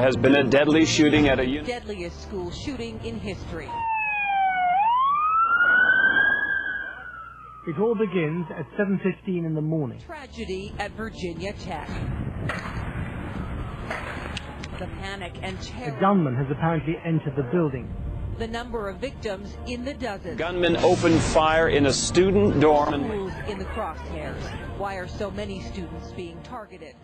has been a deadly shooting at a uni- Deadliest school shooting in history. It all begins at 7.15 in the morning. Tragedy at Virginia Tech. The panic and A The gunman has apparently entered the building. The number of victims in the dozens. gunman opened fire in a student dorm and Schools in the crosshairs. Why are so many students being targeted?